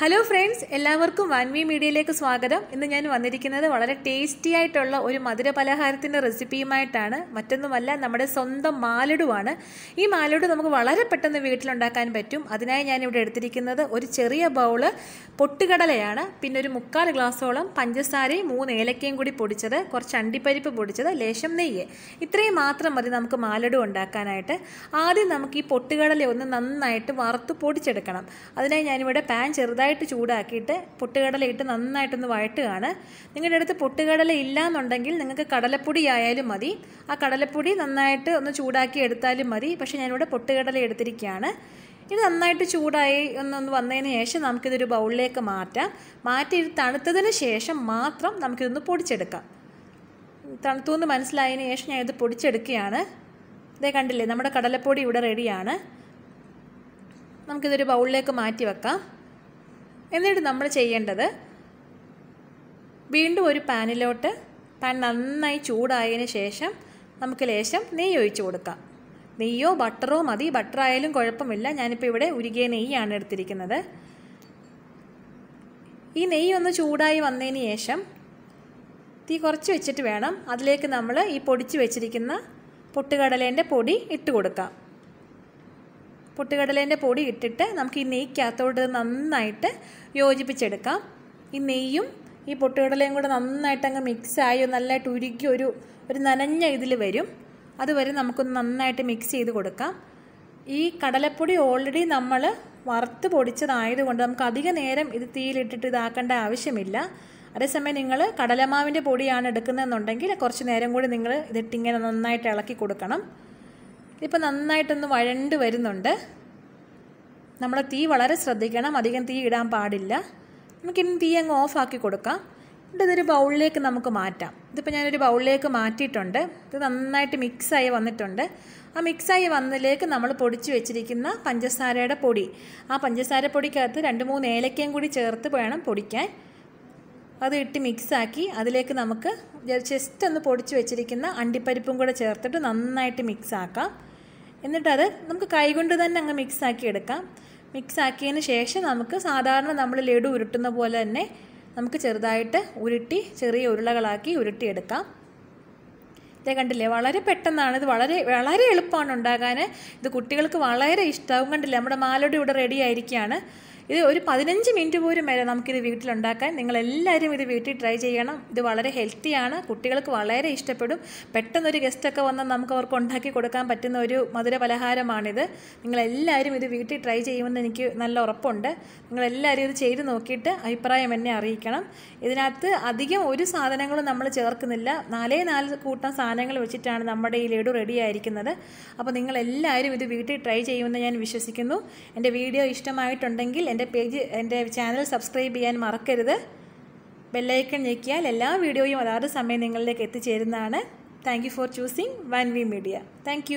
Hello friends എല്ലാവർക്കും വാൻവി മീഡിയയിലേക്ക് സ്വാഗതം. ഇന്ന് ഞാൻ വന്നിരിക്കുന്നത് വളരെ ടേസ്റ്റി ആയിട്ടുള്ള ഒരു മധുര പലഹാരത്തിന്റെ റെസിപ്പിയുമായിട്ടാണ് മറ്റൊന്നുമല്ല നമ്മുടെ സ്വന്തം മാലഡുവാണ് ഈ മാലഡു നമുക്ക് വളരെ പെട്ടെന്ന് വീട്ടിലുണ്ടാക്കാൻ പറ്റും. അതിനായി ഞാനിവിടെ എടുത്തിരിക്കുന്നത് ഒരു ചെറിയ ബൗൾ പൊട്ടുകടലയാണ്. പിന്നെ ഒരു മുക്കാൽ ഗ്ലാസോളം പഞ്ചസാരയും മൂന്ന് ഏലക്കയും കൂടി പൊടിച്ചത്. കുറച്ച് അണ്ടിപ്പരിപ്പ് പൊടിച്ചത്. ലേശം നെയ്യ്. ഇത്രയും മാത്രം മതി നമുക്ക് മാലഡു ഉണ്ടാക്കാനായിട്ട്. ആദ്യം നമുക്ക് ഈ പൊട്ടുകടല ഒന്ന് നന്നായിട്ട് വറുത്ത് പൊടിച്ചെടുക്കണം. അതിനായി ഞാനിവിടെ പാൻ ചെറുതായിട്ട് ചൂടാക്കിയിട്ട് പൊട്ടുകടല ഇട്ട് നന്നായിട്ടൊന്ന് വഴട്ടുകയാണ് നിങ്ങളുടെ അടുത്ത് പൊട്ടുകടല ഇല്ല എന്നുണ്ടെങ്കിൽ നിങ്ങൾക്ക് കടലപ്പൊടി ആയാലും മതി. ആ കടലപ്പൊടി നന്നായിട്ട് ഒന്ന് ചൂടാക്കി എടുത്താലും മതി. പക്ഷേ ഞാനിവിടെ പൊട്ടുകടല എടുത്തിരിക്കുകയാണ്. ഇത് നന്നായിട്ട് ചൂടായി ഒന്നൊന്ന് വന്നതിന് ശേഷം നമുക്കിതൊരു ബൗളിലേക്ക് മാറ്റാം. മാറ്റി തണുത്തതിന് ശേഷം മാത്രം നമുക്കിതൊന്ന് പൊടിച്ചെടുക്കാം. തണുത്തു എന്ന് മനസ്സിലായതിന് ശേഷം ഞാൻ ഇത് പൊടിച്ചെടുക്കുകയാണ്. ഇതേ കണ്ടില്ലേ നമ്മുടെ കടലപ്പൊടി ഇവിടെ റെഡിയാണ് നമുക്കിതൊരു ബൗളിലേക്ക് മാറ്റി വെക്കാം. എന്നിട്ട് നമ്മൾ ചെയ്യേണ്ടത് വീണ്ടും ഒരു പാനിലോട്ട് പാൻ നന്നായി ചൂടായതിന് ശേഷം നമുക്ക് ലേശം നെയ്യ് ഒഴിച്ചു കൊടുക്കാം. നെയ്യോ ബട്ടറോ മതി. ബട്ടർ ആയാലും കുഴപ്പമില്ല. ഞാനിപ്പോൾ ഇവിടെ ഉരുകിയ നെയ്യാണ് എടുത്തിരിക്കുന്നത്. ഈ നെയ്യ് ഒന്ന് ചൂടായി വന്നതിന് ശേഷം തീ കുറച്ച് വെച്ചിട്ട് വേണം. അതിലേക്ക് നമ്മൾ ഈ പൊടിച്ച് വെച്ചിരിക്കുന്ന പൊട്ടുകടലേന്റെ പൊടി ഇട്ട് കൊടുക്കാം. പൊട്ടുകടലേന്റെ പൊടി ഇട്ടിട്ട് നമുക്ക് ഈ നെയ്ക്കകത്തോട്ട് നന്നായിട്ട് യോജിപ്പിച്ചെടുക്കാം. ഈ നെയ്യും ഈ പൊട്ടുകടലയും കൂടെ നന്നായിട്ട് അങ്ങ് മിക്സായി നല്ലതായിട്ട് ഉരുക്കി ഒരു ഒരു നനഞ്ഞ ഇതിൽ വരും. അതുവരെ നമുക്കൊന്ന് നന്നായിട്ട് മിക്സ് ചെയ്ത് കൊടുക്കാം. ഈ കടലപ്പൊടി ഓൾറെഡി നമ്മൾ വറുത്ത് പൊടിച്ചതായതുകൊണ്ട് നമുക്ക് അധിക നേരം ഇത് തീയിലിട്ടിട്ട് ഇതാക്കേണ്ട ആവശ്യമില്ല. അതേസമയം നിങ്ങൾ കടലമാവിന്റെ പൊടിയാണ് എടുക്കുന്നതെന്നുണ്ടെങ്കിൽ കുറച്ച് നേരം കൂടി നിങ്ങൾ ഇതിട്ടിങ്ങനെ നന്നായിട്ട് ഇളക്കി കൊടുക്കണം. ഇതിപ്പോൾ നന്നായിട്ടൊന്ന് വഴണ്ട് വരുന്നുണ്ട്. നമ്മൾ തീ വളരെ ശ്രദ്ധിക്കണം. അധികം തീ ഇടാൻ പാടില്ല. നമുക്കിനി തീ അങ്ങ് ഓഫാക്കി കൊടുക്കാം. എന്നിട്ട് ഇതൊരു ബൗളിലേക്ക് നമുക്ക് മാറ്റാം. ഇതിപ്പോൾ ഞാനൊരു ബൗളിലേക്ക് മാറ്റിയിട്ടുണ്ട്. ഇത് നന്നായിട്ട് മിക്സായി വന്നിട്ടുണ്ട്. ആ മിക്സായി വന്നതിലേക്ക് നമ്മൾ പൊടിച്ച് വെച്ചിരിക്കുന്ന പഞ്ചസാരയുടെ പൊടി. ആ പഞ്ചസാര പൊടിക്കകത്ത് രണ്ട് മൂന്ന് ഏലക്കയും കൂടി ചേർത്ത് വേണം പൊടിക്കാൻ. അത് ഇട്ട് മിക്സാക്കി അതിലേക്ക് നമുക്ക് ജസ്റ്റ് ഒന്ന് പൊടിച്ച് വെച്ചിരിക്കുന്ന അണ്ടിപ്പരിപ്പും കൂടെ ചേർത്തിട്ട് നന്നായിട്ട് മിക്സ് ആക്കാം എന്നിട്ടത് നമുക്ക് കൈകൊണ്ട് തന്നെ അങ്ങ് മിക്സ് ആക്കി എടുക്കാം. മിക്സ് ആക്കിയതിന് ശേഷം നമുക്ക് സാധാരണ നമ്മൾ ലഡു ഉരുട്ടുന്ന പോലെ തന്നെ നമുക്ക് ചെറുതായിട്ട് ഉരുട്ടി ചെറിയ ഉരുളകളാക്കി ഉരുട്ടിയെടുക്കാം. ഇതേ കണ്ടില്ലേ? വളരെ പെട്ടെന്നാണ്. ഇത് വളരെ വളരെ എളുപ്പമാണ് ഉണ്ടാകാൻ ഇത് കുട്ടികൾക്ക് വളരെ ഇഷ്ടമാവും കണ്ടില്ലേ? നമ്മുടെ മാലയുടെ ഇവിടെ റെഡി ആയിരിക്കുകയാണ്. ഇത് ഒരു പതിനഞ്ച് മിനിറ്റ് പോലും വരെ നമുക്കിത് വീട്ടിലുണ്ടാക്കാൻ നിങ്ങളെല്ലാവരും ഇത് വീട്ടിൽ ട്രൈ ചെയ്യണം. ഇത് വളരെ ഹെൽത്തിയാണ് കുട്ടികൾക്ക് വളരെ ഇഷ്ടപ്പെടും. പെട്ടെന്നൊരു ഗസ്റ്റൊക്കെ വന്നാൽ നമുക്ക് അവർക്ക് ഉണ്ടാക്കി കൊടുക്കാൻ പറ്റുന്ന ഒരു മധുര പലഹാരമാണിത്. നിങ്ങളെല്ലാവരും ഇത് വീട്ടിൽ ട്രൈ ചെയ്യുമെന്ന് എനിക്ക് നല്ല ഉറപ്പുണ്ട്. നിങ്ങളെല്ലാവരും ഇത് ചെയ്ത് നോക്കിയിട്ട് അഭിപ്രായം എന്നെ അറിയിക്കണം. ഇതിനകത്ത് അധികം ഒരു സാധനങ്ങളും നമ്മൾ ചേർക്കുന്നില്ല. നാലേ നാല് കൂട്ടം സാധനങ്ങൾ വെച്ചിട്ടാണ് നമ്മുടെ ഈ ലഡു റെഡി ആയിരിക്കുന്നത്. അപ്പോൾ നിങ്ങളെല്ലാവരും ഇത് വീട്ടിൽ ട്രൈ ചെയ്യുമെന്ന് ഞാൻ വിശ്വസിക്കുന്നു. എന്റെ വീഡിയോ ഇഷ്ടമായിട്ടുണ്ടെങ്കിൽ എന്റെ പേജ് എന്റെ ചാനൽ സബ്സ്ക്രൈബ് ചെയ്യാൻ മറക്കരുത്. ബെല്ലൈക്കൺ ഞെക്കിയാൽ എല്ലാ വീഡിയോയും അതാത് സമയം നിങ്ങളിലേക്ക് എത്തിച്ചേരുന്നതാണ്. Thank for choosing one V media thank